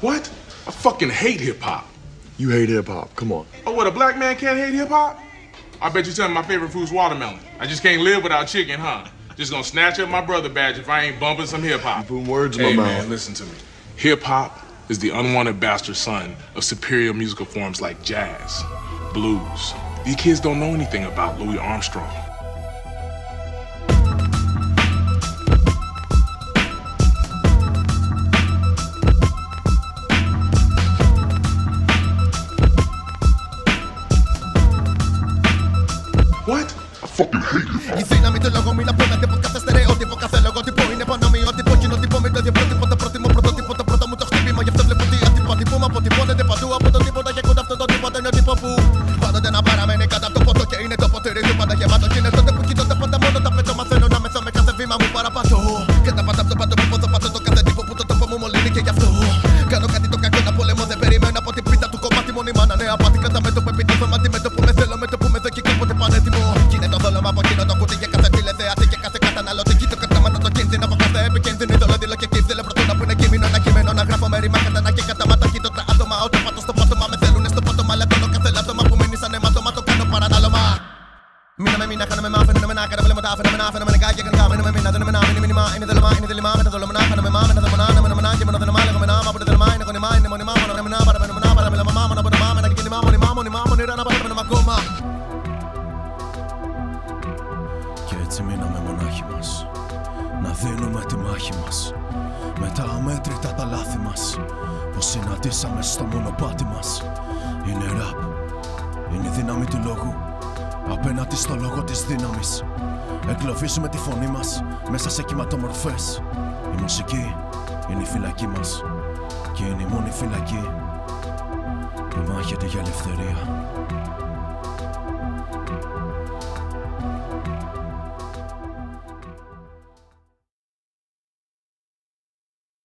What? I fucking hate hip hop. You hate hip hop. Come on. Oh, what? A black man can't hate hip hop? I bet you tell me my favorite food's watermelon. I just can't live without chicken, huh? Just gonna snatch up my brother badge if I ain't bumping some hip hop. Putting words in Hey my man, mouth. listen to me. Hip hop is the unwanted bastard son of superior musical forms like jazz, blues. These kids don't know anything about Louis Armstrong. Fucking hate hip hop. Η δύναμη του λόγου μιλά πέρα από κάθε στερεότυπο. Κάθε λογότυπο είναι πανομοιότυπο. Κοινότυπο με το διαπρότυπο. Το πρότιμο πρωτότυπο. Το πρώτο μου το χτύπημα. Γι' αυτό βλέπω τι αντιπατυπώ. Μα αποτυπώνεται παντού από το τίποτα. Και κοντά αυτό το τίποτα είναι ο τύπο που πάντοτε να παραμένει κάτω από το ποτό. Και είναι το ποτήρι του πάντα γεμάτο. Και είναι τότε που κοιτώνται πάντα μόνο τα πέτω. Μαθαίνω να μεθώ με κάθε βήμα μου παραπατώ. Και τα πάντα από το πάντο που ποδώ πατώ το κάθε τύπο που το τόπο μου μολύνει και γι' αυτό. Κάνω κάτι το κακό να πολεμώ. Δεν περιμένω από την πίτα του κομμάτι μόνιμα να νέα πάτη κατά με το που επιτύχω. Μα με το που με θέλω με το που με δω και κάποτε πανέτοιμο. Κι είναι το δόλωμα από εκείνο το κουτί για κάθε τηλεθεατή και κάθε καταναλωτή. Κοίτο κατάματα το κίνδυνο από κάθε επικίνδυνο είδωλο. Δήλω και κύβδηλο προτούνα που είναι κείμενο. Ένα κείμενο να γράφω με ρήμα κατά και κατάματα. Κοίτω τα άτομα. Όταν πατώ στο πάτωμα με θέλουνε στο πάτωμα. Λατώνω κάθε λάτωμα που μείνει σαν αίματομα. Το κάνω παρανάλωμα. Μήνα με μήνα, χάνομαι μα, φαινόμενα, κάνα βλέμματα, φαινόμενα, φαινομενικά και κανονικά. Μείνω με μήνα, δεν είμαι να, είναι μήνυμα, είναι δελωμά, είναι δελημά, με τα δολομενά, χάνομαι μα, με τα δεμονά, είναι μονομενά και μόνο δελωμά, λέγομαι να, μα από δελωμά, είναι γονιμά, είναι μονιμά, μόνο ρεμενά, παραμενομενά, παραμελαμαμά, μόνο από νεμά, με ένα κινημά, μονιμά, μονιμά, μονηρά, να παραμένουμε ακόμα. Έτσι μείναμε μονάχοι μας. Να δίνουμε τη μάχη μας. Με τα αμέτρητα τα λάθη μας. Που συναντήσαμε στο μονοπάτι μας. Είναι ραπ. Είναι η δύναμη του λόγου. Απέναντι στο λόγο της δύναμης. Εγκλωβίζουμε τη φωνή μας Μέσα σε κυματομορφές. Η μουσική είναι η φυλακή μας. Και είναι η μόνη φυλακή Που μάχεται για ελευθερία